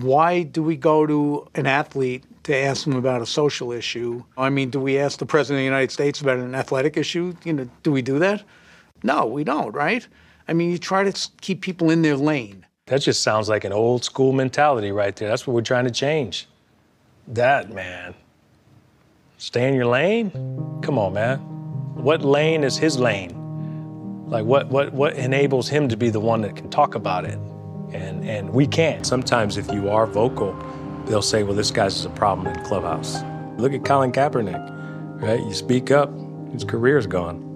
Why do we go to an athlete to ask them about a social issue? I mean, do we ask the President of the United States about an athletic issue? You know, do we do that? No, we don't, right? I mean, you try to keep people in their lane. That just sounds like an old school mentality right there. That's what we're trying to change. That, man. Stay in your lane? Come on, man. What lane is his lane? Like what what what enables him to be the one that can talk about it? And and we can't. Sometimes if you are vocal, they'll say, well, this guy's a problem in the clubhouse. Look at Colin Kaepernick, right? You speak up, his career's gone.